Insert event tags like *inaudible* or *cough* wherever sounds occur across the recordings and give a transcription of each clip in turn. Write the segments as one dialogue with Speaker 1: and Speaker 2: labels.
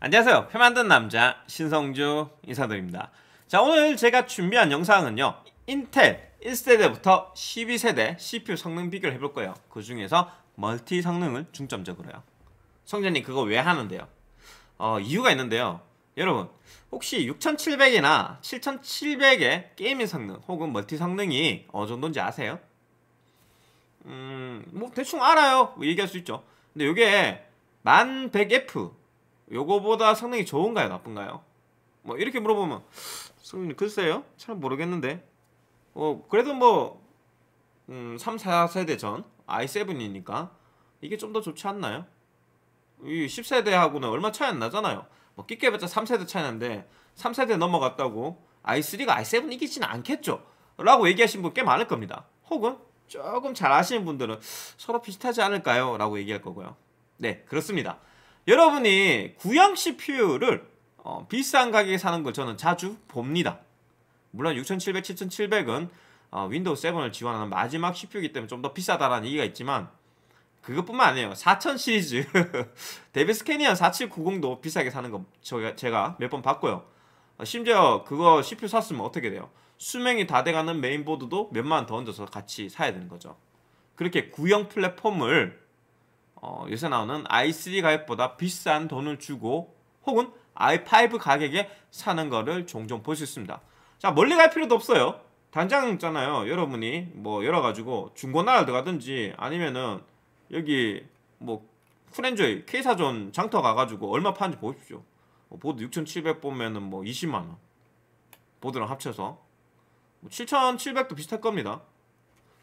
Speaker 1: 안녕하세요. 표 만든 남자 신성조 인사드립니다. 자 오늘 제가 준비한 영상은요. 인텔 1세대부터 12세대 CPU 성능 비교를 해볼 거예요. 그 중에서 멀티 성능을 중점적으로요. 성조님 그거 왜 하는데요? 어, 이유가 있는데요. 여러분 혹시 6700이나 7700의 gaming 성능 혹은 멀티 성능이 어느 정도인지 아세요? 음, 뭐 대충 알아요. 뭐 얘기할 수 있죠. 근데 이게 1100F 요거보다 성능이 좋은가요, 나쁜가요? 뭐 이렇게 물어보면 성능 글쎄요. 잘 모르겠는데. 어, 그래도 뭐 음, 3, 4세대 전 i7이니까 이게 좀 더 좋지 않나요? 이 10세대하고는 얼마 차이 안 나잖아요. 뭐 끼깨봤자 3세대 차이 나는데 3세대 넘어갔다고 i3가 i7 이기지는 않겠죠. 라고 얘기하신 분 꽤 많을 겁니다. 혹은 조금 잘 아시는 분들은 서로 비슷하지 않을까요? 라고 얘기할 거고요. 네, 그렇습니다. 여러분이 구형 CPU를 어, 비싼 가격에 사는 걸 저는 자주 봅니다. 물론 6700, 7700은 어, 윈도우 7을 지원하는 마지막 CPU이기 때문에 좀 더 비싸다라는 얘기가 있지만 그것뿐만 아니에요. 4000 시리즈 *laughs* Devil's Canyon 4790도 비싸게 사는 거 제가 몇번 봤고요. 어, 심지어 그거 CPU 샀으면 어떻게 돼요? 수명이 다 돼가는 메인보드도 몇만 원더 얹어서 같이 사야 되는 거죠. 그렇게 구형 플랫폼을 어, 요새 나오는 i3 가격보다 비싼 돈을 주고 혹은 i5 가격에 사는 거를 종종 볼 수 있습니다. 자 멀리 갈 필요도 없어요. 당장 있잖아요. 여러분이 뭐 열어가지고 중고나라 들어가든지 아니면은 여기 뭐 쿨엔조이 K사전 장터 가가지고 얼마 파는지 보십시오. 뭐 보드 6,700 보면은 뭐 20만 원. 보드랑 합쳐서 7,700도 뭐 비슷할 겁니다.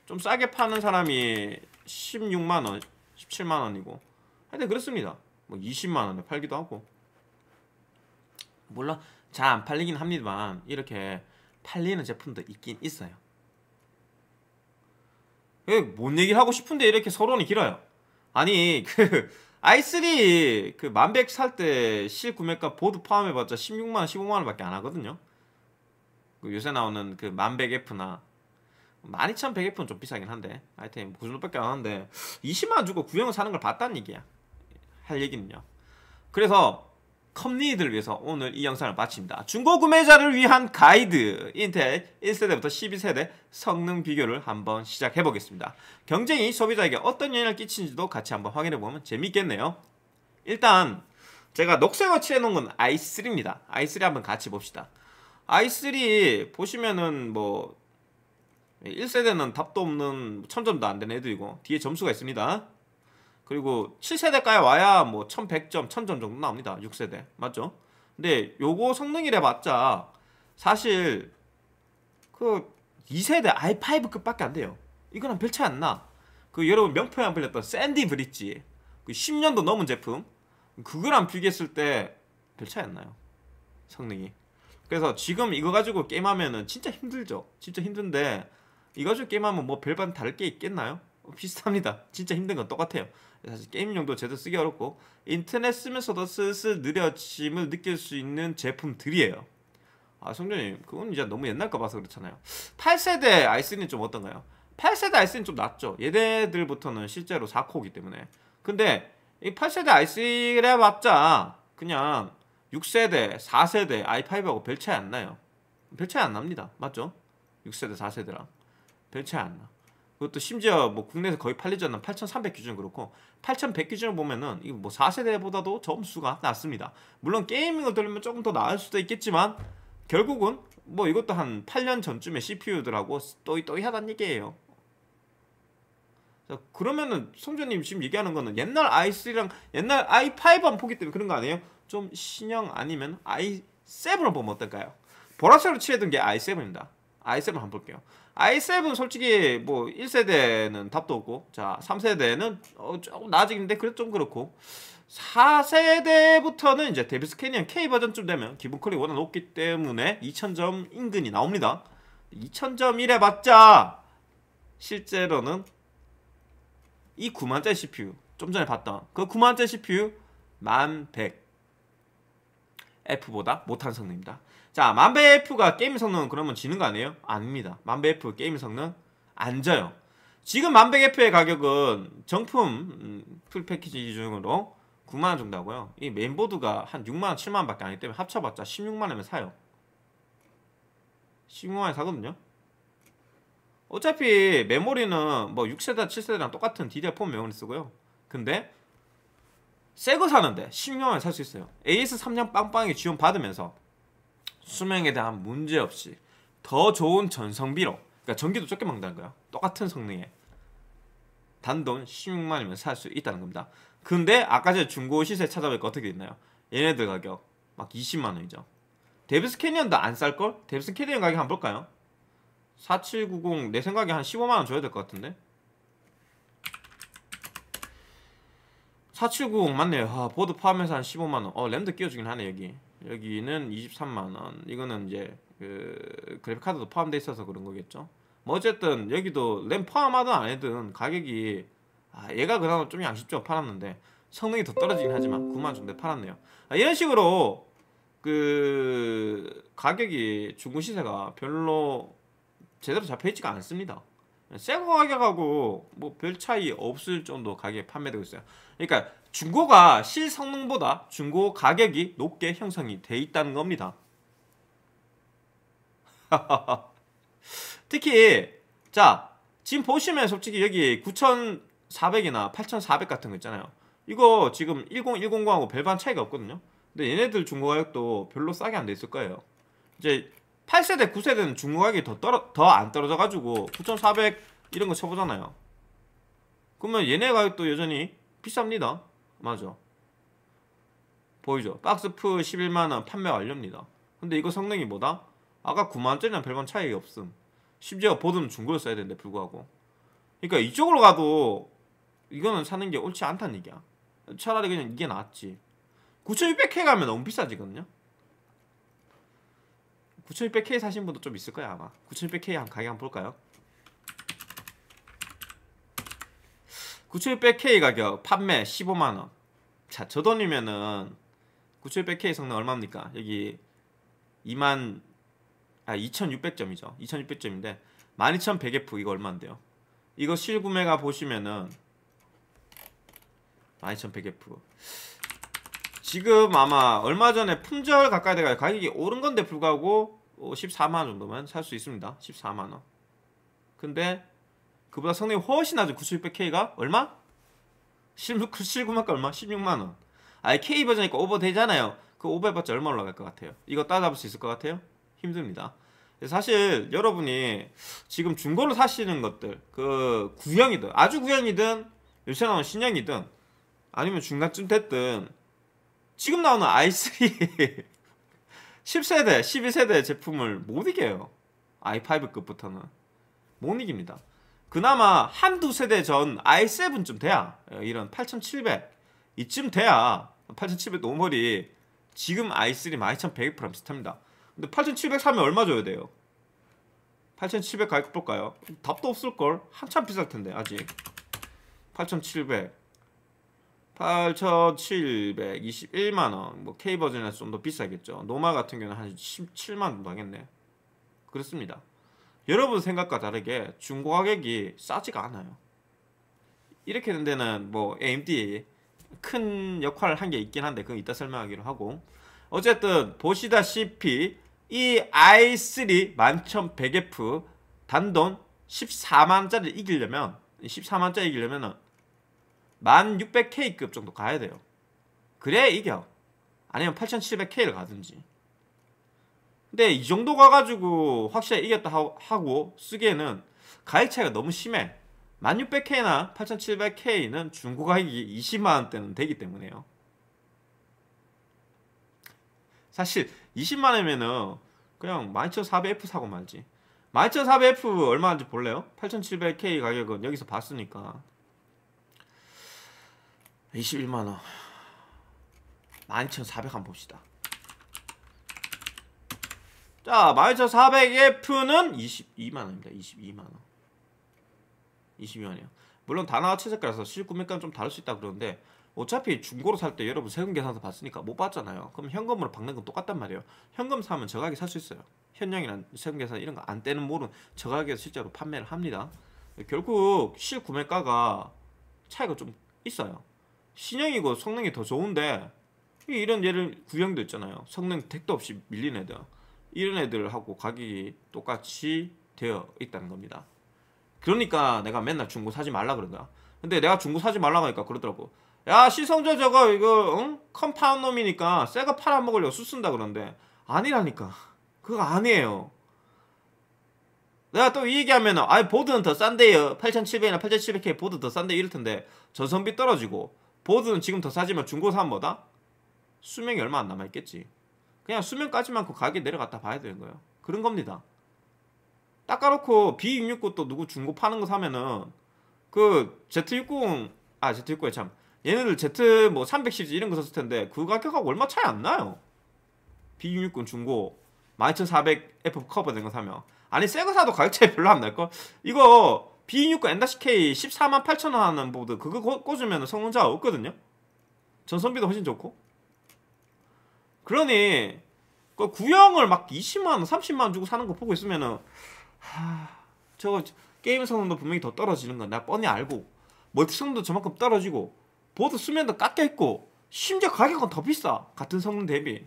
Speaker 1: 좀 싸게 파는 사람이 16만 원, 17만 원이고. 하여튼 그렇습니다. 뭐 20만 원에 팔기도 하고. 물론 잘 안 팔리긴 합니다만 이렇게 팔리는 제품도 있긴 있어요. 뭔 얘기를 하고 싶은데 이렇게 서론이 길어요. 아니 *laughs* 그 i3 그 만백 살 때 실구매가 보드 포함해봤자 16만원 15만원 밖에 안 하거든요. 그 요새 나오는 그 만백 F나 12100F는 좀 비싸긴 한데. 하여튼 그 정도밖에 안 하는데 20만원 주고 구형을 사는 걸 봤다는 얘기야. 할 얘기는요. 그래서 컴니들 위해서 오늘 이 영상을 마칩니다. 중고 구매자를 위한 가이드. 인텔 1세대부터 12세대 성능 비교를 한번 시작해 보겠습니다. 경쟁이 소비자에게 어떤 영향을 끼치는지도 같이 한번 확인해 보면 재밌겠네요. 일단 제가 녹색으로 칠해놓은 건 i3입니다. i3 한번 같이 봅시다. i3 보시면은 뭐 1세대는 답도 없는 1000점도 안 되는 애들이고 뒤에 점수가 있습니다. 그리고 7세대까지 와야 뭐 1100점, 1000점 정도 나옵니다. 6세대. 맞죠? 근데 요거 성능이래 봤자 사실 그 2세대 i5급밖에 안 돼요. 이거는 별 차이 안 나. 그 여러분 명표에 안 불렸던 샌디 브릿지 그 10년도 넘은 제품 그거랑 비교했을 때 별 차이 안 나요. 성능이. 그래서 지금 이거 가지고 게임하면은 진짜 힘들죠. 진짜 힘든데 이거 가지고 게임하면 뭐 별반 다를 게 있겠나요? 어, 비슷합니다. 진짜 힘든 건 똑같아요. 사실 게임용도 제대로 쓰기 어렵고 인터넷 쓰면서도 슬슬 느려짐을 느낄 수 있는 제품들이에요. 아 성준님 그건 이제 너무 옛날 거 봐서 그렇잖아요. 8세대 i3는 좀 어떤가요? 8세대 i3는 좀 낫죠. 얘네들부터는 실제로 4코기 때문에. 근데 이 8세대 i3를 해봤자 그냥 6세대, 4세대 i5하고 별 차이 안 나요. 별 차이 안 납니다. 맞죠? 6세대, 4세대랑 안 나. 그것도 심지어 뭐 국내에서 거의 팔리지 않는 8,300 기준 그렇고 8,100 기준을 보면은 이거 뭐 4세대보다도 점수가 낮습니다. 물론 게이밍을 돌리면 조금 더 나을 수도 있겠지만 결국은 뭐 이것도 한 8년 전쯤에 CPU들하고 또이또이하다는 얘기예요. 자, 그러면은 성준님 지금 얘기하는 거는 옛날 i3랑 옛날 i5한 보기 때문에 그런 거 아니에요? 좀 신형 아니면 i7을 보면 어떨까요? 보라색으로 칠해둔 게 i7입니다. i7 한번 볼게요. I7 솔직히 뭐 1세대는 답도 없고 자 3세대는 어, 조금 나아지는데 그래도 좀 그렇고 4세대부터는 이제 Devil's Canyon K 버전쯤 되면 기본 클럭이 워낙 높기 때문에 2000점 인근이 나옵니다. 2000점 이래봤자 실제로는 이 9만짜리 CPU 좀 전에 봤던 그 9만짜리 CPU 1100 F보다 못한 성능입니다. 자, 만백 F가 게임 성능 그러면 지는 거 아니에요? 아닙니다. 만백 F 게임 성능 안 져요. 지금 만배 F의 가격은 정품 음, 풀 패키지 기준으로 9만원 정도 하고요 이 메인보드가 한 6만원 7만원 밖에 아니기 때문에 합쳐봤자 16만원이면 사요 16만원에 사거든요 어차피 메모리는 뭐 6세대 7세대랑 똑같은 DDR4 메모리 쓰고요 근데 새거 사는데 16만원에 살 수 있어요 AS 3년 빵빵하게 지원 받으면서 수명에 대한 문제 없이 더 좋은 전성비로 그러니까 전기도 적게 먹는다는 거야. 똑같은 성능에. 단돈 16만이면 살 수 있다는 겁니다. 근데 아까 전에 중고 시세 찾아보니까 어떻게 있나요? 얘네들 가격 막 20만 원이죠. Devil's Canyon도 안 쌀 걸? Devil's Canyon 가격 한번 볼까요? 4790 내 생각에 한 15만 원 줘야 될 것 같은데? 4790 맞네요. 아, 보드 포함해서 한 15만 원. 어 램도 끼워주긴 하네 여기 여기는 23만원. 이거는 이제 그 그래픽카드도 포함되어 있어서 그런 거겠죠? 뭐 어쨌든 여기도 램 포함하든 안 하든 가격이 아 얘가 그나마 좀 양심적으로 팔았는데 성능이 더 떨어지긴 하지만 9만원 정도에 팔았네요. 아, 이런 식으로 그 가격이 중고 시세가 별로 제대로 잡혀있지가 않습니다 새거 가격하고 뭐 별 차이 없을 정도 가격에 판매되고 있어요. 그러니까 중고가 실성능보다 중고 가격이 높게 형성이 돼 있다는 겁니다. *laughs* 특히 자 지금 보시면 솔직히 여기 9400이나 8400 같은 거 있잖아요. 이거 지금 10100하고 별반 차이가 없거든요. 근데 얘네들 중고 가격도 별로 싸게 안 돼 있을 거예요. 이제 8세대 9세대는 중고 가격이 더 떨어 더 안 떨어져 가지고 9400 이런 거 쳐보잖아요. 그러면 얘네 가격도 여전히 비쌉니다. 맞아. 보이죠? 박스프 11만원 판매 완료입니다. 근데 이거 성능이 뭐다? 아까 9만원짜리랑 별반 차이가 없음. 심지어 보드는 중고를 써야 되는데 불구하고. 그러니까 이쪽으로 가도 이거는 사는 게 옳지 않다는 얘기야. 차라리 그냥 이게 낫지. 9600K 가면 너무 비싸지거든요 9600K 사신 분도 좀 있을 거야 아마. 9600K 한 가격 한번 볼까요? 9600K 가격 판매 15만원. 자 저 돈이면은 9600K 성능 얼마입니까? 여기 2만 아 2600점이죠. 2600점인데 12100F 이거 얼마인데요? 이거 실구매가 보시면은 12100F 지금 아마 얼마 전에 품절 가까이 돼가 가격이 오른 건데 불구하고 14만원 정도면 살수 있습니다 14만원 근데 그보다 성능이 훨씬 낮은 9600K가 얼마? 실구매가 얼마? 16만원 아예 K 버전이니까 오버 되잖아요 그 오버 해봤자 얼마 올라갈 것 같아요 이거 따라잡을 수 있을 것 같아요? 힘듭니다 사실 여러분이 지금 중고로 사시는 것들 그 구형이든 아주 구형이든 요새 나온 신형이든 아니면 중간쯤 됐든 지금 나오는 i3 10세대, 12세대 제품을 못 이겨요. i5급부터는 못 이깁니다. 그나마 한두 세대 전 i7쯤 돼야 이런 8700 이쯤 돼야 8700 normal이 지금 i3 12100F랑 비슷합니다. 근데 8700 사면 얼마 줘야 돼요? 8700 가격 볼까요? 답도 없을걸? 한참 비쌀 텐데 아직 8700 8,721만원. 뭐 K버전에서 좀 더 비싸겠죠. 노마 같은 경우는 한 17만원 정도 하겠네 그렇습니다. 여러분 생각과 다르게 중고 가격이 싸지가 않아요. 이렇게 된 데는 뭐 AMD 큰 역할을 한 게 있긴 한데 그건 이따 설명하기로 하고. 어쨌든 보시다시피 이 i3 11100F 단돈 14만짜리 이기려면 14만짜리 이기려면 1600K급 정도 가야 돼요. 그래야 이겨. 아니면 8700K를 가든지. 근데 이 정도 가가지고 확실히 이겼다 하고 쓰기에는 가격 차이가 너무 심해. 1600K나 8700K는 중고 가격이 20만원대는 되기 때문에요. 사실 20만원이면은 그냥 12400F 사고 말지. 12400F 얼마인지 볼래요? 8700K 가격은 여기서 봤으니까 21만원. 12,400 한번 봅시다. 자 12,400F는 22만원입니다. 22만원. 22만원이요. 물론 다나와 채색가라서 실구매가는 좀 다를 수 있다 그러는데 어차피 중고로 살 때 여러분 세금 계산서 봤으니까 못 봤잖아요. 그럼 현금으로 박는 건 똑같단 말이에요. 현금 사면 저가게 살 수 있어요. 현령이나 세금 계산 이런 거 안 떼는 몰은 저가게에서 실제로 판매를 합니다. 결국 실구매가가 차이가 좀 있어요 신형이고 성능이 더 좋은데 이런 예를 구형도 있잖아요. 성능 택도 없이 밀린 애들 이런 애들하고 가격이 똑같이 되어 있다는 겁니다. 그러니까 내가 맨날 중고 사지 말라 그런 거야. 근데 내가 중고 사지 말라고 하니까 그러더라고. 야 신성조 저거 이거 응? 컴 파는 놈이니까 새거 팔아먹으려고 수 쓴다 그러는데 아니라니까. 그거 아니에요. 내가 또 이 얘기하면 아 보드는 더 싼데요 8700이나 8700K 보드 더 싼데 이럴 텐데 전성비 떨어지고 보드는 지금 더 싸지만 중고 사면 뭐다? 수명이 얼마 안 남아있겠지. 그냥 수명까지만 그 가격이 내려갔다 봐야 되는 거예요. 그런 겁니다. 닦아놓고 B669 또 누구 중고 파는 거 사면은 그 Z60 아 Z60에 참. 얘네들 Z 뭐 300 시리즈 이런 거 썼을 텐데 그 가격하고 얼마 차이 안 나요. B660 중고. 12400F 커버 된 거 사면. 아니 새 거 사도 가격 차이 별로 안 날걸? 이거 B660 N-K 14만 8천원 하는 보드 그거 꽂으면 성능자가 없거든요? 전선비도 훨씬 좋고. 그러니 그 구형을 막 20만원 30만원 주고 사는 거 보고 있으면은 하... 저거 게임 성능도 분명히 더 떨어지는 건 내가 뻔히 알고 멀티 성능도 저만큼 떨어지고 보드 수면도 깎여있고 심지어 가격은 더 비싸. 같은 성능 대비.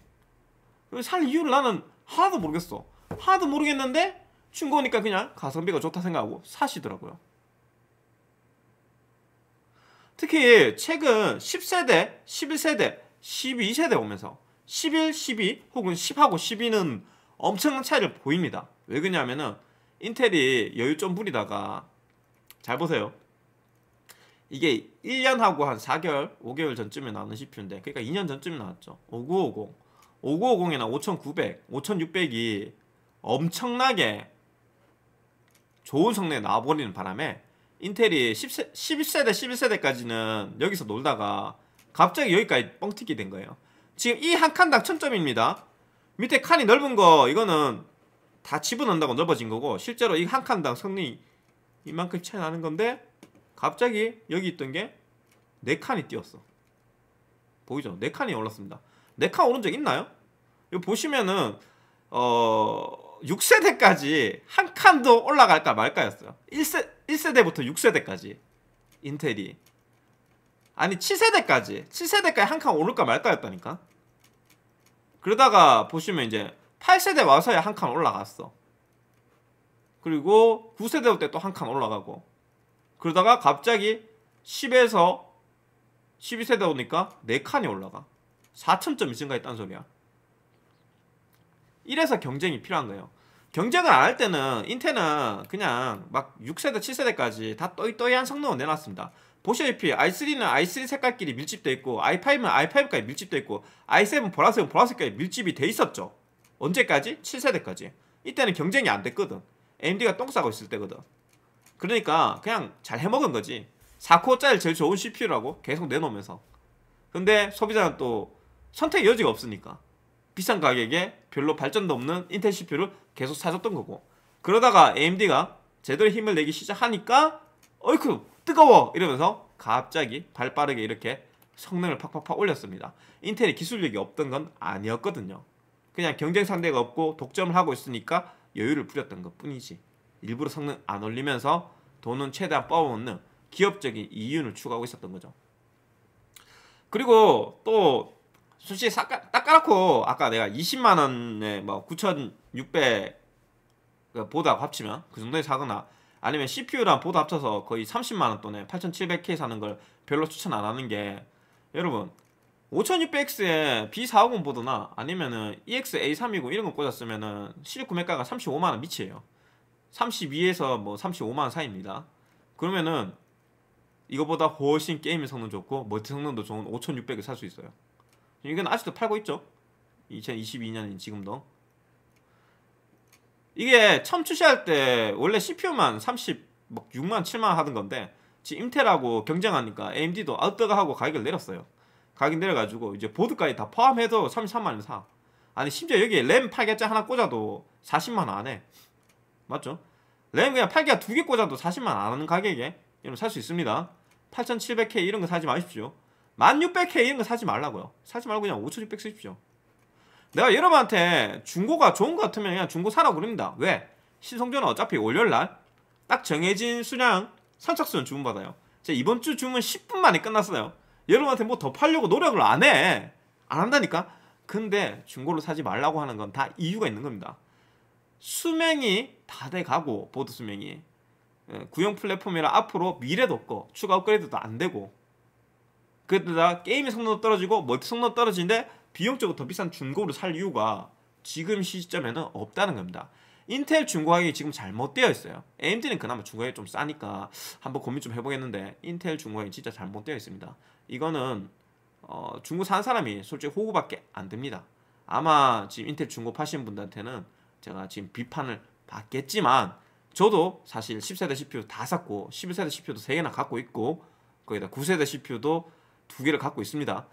Speaker 1: 살 이유를 나는 하나도 모르겠어. 하나도 모르겠는데 중고니까 그냥 가성비가 좋다 생각하고 사시더라고요. 특히 최근 10세대, 11세대, 12세대 오면서 11, 12 혹은 10하고 12는 엄청난 차이를 보입니다. 왜 그러냐면은 인텔이 여유 좀 부리다가 잘 보세요. 이게 1년하고 한 4개월, 5개월 전쯤에 나오는 CPU인데 그러니까 2년 전쯤에 나왔죠. 5950. 5950이나 5900, 5600이 엄청나게 좋은 성능이 나와버리는 바람에 인텔이 10세, 11세대, 11세대까지는 여기서 놀다가 갑자기 여기까지 뻥튀기 된 거예요. 지금 이 한 칸당 1000점입니다. 밑에 칸이 넓은 거 이거는 다 집어넣는다고 넓어진 거고 실제로 이 한 칸당 성능이 이만큼 차이 나는 건데 갑자기 여기 있던 게 4칸이 뛰었어. 보이죠? 4칸이 올랐습니다. 4칸 오른 적 있나요? 이거 보시면은 어 6세대까지 한 칸도 올라갈까 말까였어요. 1세, 1세대부터 6세대까지 인텔이 아니 7세대까지 7세대까지 한 칸 오를까 말까였다니까. 그러다가 보시면 이제 8세대 와서야 한 칸 올라갔어. 그리고 9세대 때 또 한 칸 올라가고 그러다가 갑자기 10에서 12세대 오니까 4칸이 올라가. 4천점이 증가했다는 소리야. 이래서 경쟁이 필요한 거예요. 경쟁을 안 할 때는 인텔은 그냥 막 6세대, 7세대까지 다 또이또이한 성능을 내놨습니다. 보시다시피 i3는 i3 색깔끼리 밀집돼 있고 i5는 i5까지 밀집돼 있고 i7 보라색은 보라색까지 밀집이 돼 있었죠. 언제까지? 7세대까지. 이때는 경쟁이 안 됐거든. AMD가 똥 싸고 있을 때거든. 그러니까 그냥 잘 해먹은 거지. 4코어짜리 제일 좋은 CPU라고 계속 내놓으면서. 근데 소비자는 또 선택 여지가 없으니까. 비싼 가격에 별로 발전도 없는 인텔 CPU를 계속 사줬던 거고. 그러다가 AMD가 제대로 힘을 내기 시작하니까 어이쿠 뜨거워! 이러면서 갑자기 발 빠르게 이렇게 성능을 팍팍팍 올렸습니다. 인텔이 기술력이 없던 건 아니었거든요. 그냥 경쟁 상대가 없고 독점을 하고 있으니까 여유를 부렸던 것 뿐이지. 일부러 성능 안 올리면서 돈은 최대한 뽑아먹는 기업적인 이윤을 추구하고 있었던 거죠. 그리고 또 솔직히 싹, 딱 까놓고 아까 내가 20만 원에 뭐 9,600그 보드 합치면 그 정도에 사거나 아니면 CPU랑 보드 합쳐서 거의 30만 원 돈에 8,700K 사는 걸 별로 추천 안 하는 게 여러분 5600X에 B450 보드나 아니면은 EX-A320 이런 거 꽂았으면은 실력 구매가가 35만 원 미치예요. 32에서 뭐 35만 원 사이입니다. 그러면은 이거보다 훨씬 게임 성능 좋고 멀티 성능도 좋은 5600을 살 수 있어요. 이건 아직도 팔고 있죠. 2022년인 지금도. 이게 처음 출시할 때 원래 CPU만 30, 막 6만, 7만 하던 건데 지금 인텔하고 경쟁하니까 AMD도 아웃더가 하고 가격을 내렸어요. 가격 내려가지고 이제 보드까지 다 포함해도 33만 원 사. 아니 심지어 여기 램 8개짜 하나 꽂아도 40만 원 안 해. 맞죠? 램 그냥 8개가 두 개 꽂아도 40만 원 안 하는 가격에 여러분 살 수 있습니다. 8700K 이런 거 사지 마십시오. 1600K 이런 거 사지 말라고요. 사지 말고 그냥 5600 쓰십시오. 내가 여러분한테 중고가 좋은 거 같으면 그냥 중고 사라고 그럽니다. 왜? 신성조는 어차피 월요일날 딱 정해진 수량 선착순 주문받아요. 제 이번 주 주문 10분 만에 끝났어요. 여러분한테 뭐 더 팔려고 노력을 안 해. 안 한다니까. 근데 중고로 사지 말라고 하는 건 다 이유가 있는 겁니다. 수명이 다 돼 가고 보드 수명이 예, 구형 플랫폼이라 앞으로 미래도 없고 추가 업그레이드도 안 되고 그러다 게임의 성능도 떨어지고 멀티 성능도 떨어지는데 비용적으로 더 비싼 중고를 살 이유가 지금 시점에는 없다는 겁니다. 인텔 중고 가격이 지금 잘못되어 있어요. AMD는 그나마 중고 가격이 좀 싸니까 한번 고민 좀 해보겠는데 인텔 중고 가격이 진짜 잘못되어 있습니다. 이거는 어, 중고 산 사람이 솔직히 호구밖에 안 됩니다. 아마 지금 인텔 중고 파시는 분들한테는 제가 지금 비판을 받겠지만 저도 사실 10세대 CPU 다 샀고 11세대 CPU도 3개나 갖고 있고 거기다 9세대 CPU도 2개를 갖고 있습니다.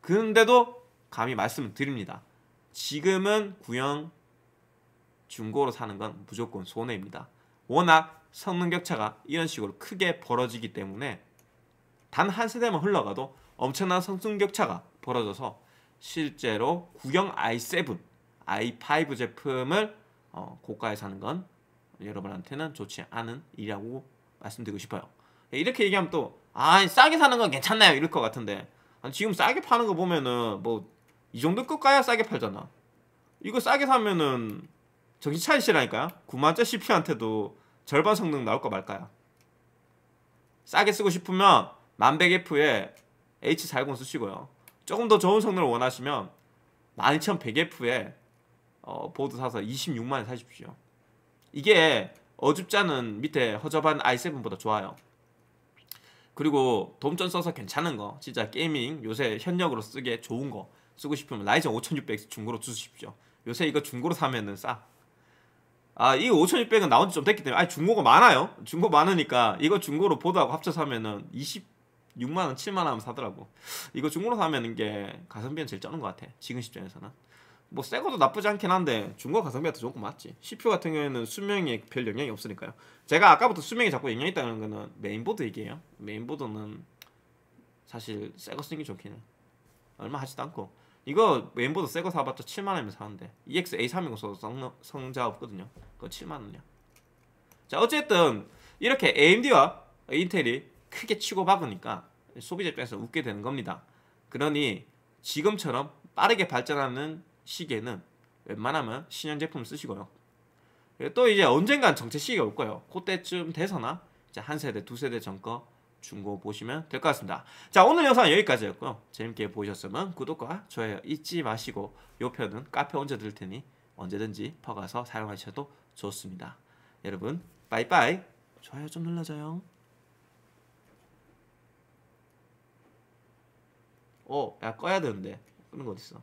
Speaker 1: 그런데도 감히 말씀을 드립니다. 지금은 구형 중고로 사는 건 무조건 손해입니다. 워낙 성능 격차가 이런 식으로 크게 벌어지기 때문에 단 한 세대만 흘러가도 엄청난 성능 격차가 벌어져서 실제로 구형 i7, i5 제품을 어, 고가에 사는 건 여러분한테는 좋지 않은 일이라고 말씀드리고 싶어요. 이렇게 얘기하면 또, 아, 싸게 사는 건 괜찮나요? 이럴 것 같은데. 지금 싸게 파는 거 보면은, 뭐, 이 정도 끝가야 싸게 팔잖아. 이거 싸게 사면은, 정신 차리시라니까요? 9만짜 CPU한테도 절반 성능 나올까 말까요? 싸게 쓰고 싶으면, 1100F에 H410 쓰시고요. 조금 더 좋은 성능을 원하시면, 12100F에 어, 보드 사서 26만원 사십시오. 이게 어줍잖은 밑에 허접한 i7보다 좋아요. 그리고 돈 좀 써서 괜찮은 거 진짜 gaming 요새 현역으로 쓰기에 좋은 거 쓰고 싶으면 라이젠 5600 중고로 주십시오. 요새 이거 중고로 사면은 싸. 아, 이거 5600은 나온 지 좀 됐기 때문에 아, 중고가 많아요. 중고 많으니까 이거 중고로 보드하고 합쳐서 하면은 26만원, 7만원 하면 사더라고. 이거 중고로 사면 이게 가성비는 제일 쩌는 것 같아. 지금 시점에서는. 뭐 새거도 나쁘지 않긴 한데 중고 가성비가 더 좋은 거 맞지? CPU 같은 경우에는 수명에 별 영향이 없으니까요. 제가 아까부터 수명이 자꾸 영향이 있다는 거는 메인보드 얘기예요. 메인보드는 사실 새거 쓰는 게 좋긴 해 얼마 하지도 않고. 이거 메인보드 새거 사봤자 7만원이면 사는데 EX A320 써도 상, 상관 없거든요. 그거 7만원이야. 자 어쨌든 이렇게 AMD와 인텔이 크게 치고 박으니까 소비자 입장에서 웃게 되는 겁니다. 그러니 지금처럼 빠르게 발전하는 시기에는 웬만하면 신형 제품 쓰시고요. 또 이제 언젠간 정체 시기가 올 거예요. 그때쯤 돼서나 이제 한 세대, 두 세대 전거 중고 보시면 될 것 같습니다. 자 오늘 영상 여기까지였고요. 재밌게 보셨으면 구독과 좋아요 잊지 마시고 요 편은 카페 얹어 드릴 테니 언제든지 퍼가서 사용하셔도 좋습니다. 여러분 빠이빠이 좋아요 좀 눌러줘요. 어, 야 꺼야 되는데 끄는 거 어딨어?